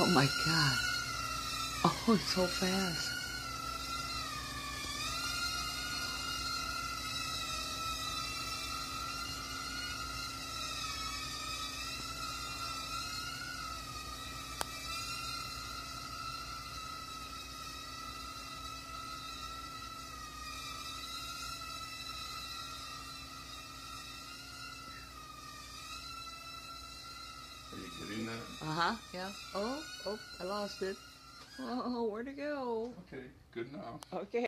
Oh my god. Oh, it's so fast. That? Uh huh. Yeah. Oh, oh, I lost it. Oh, where'd it go? Okay, good now. Okay.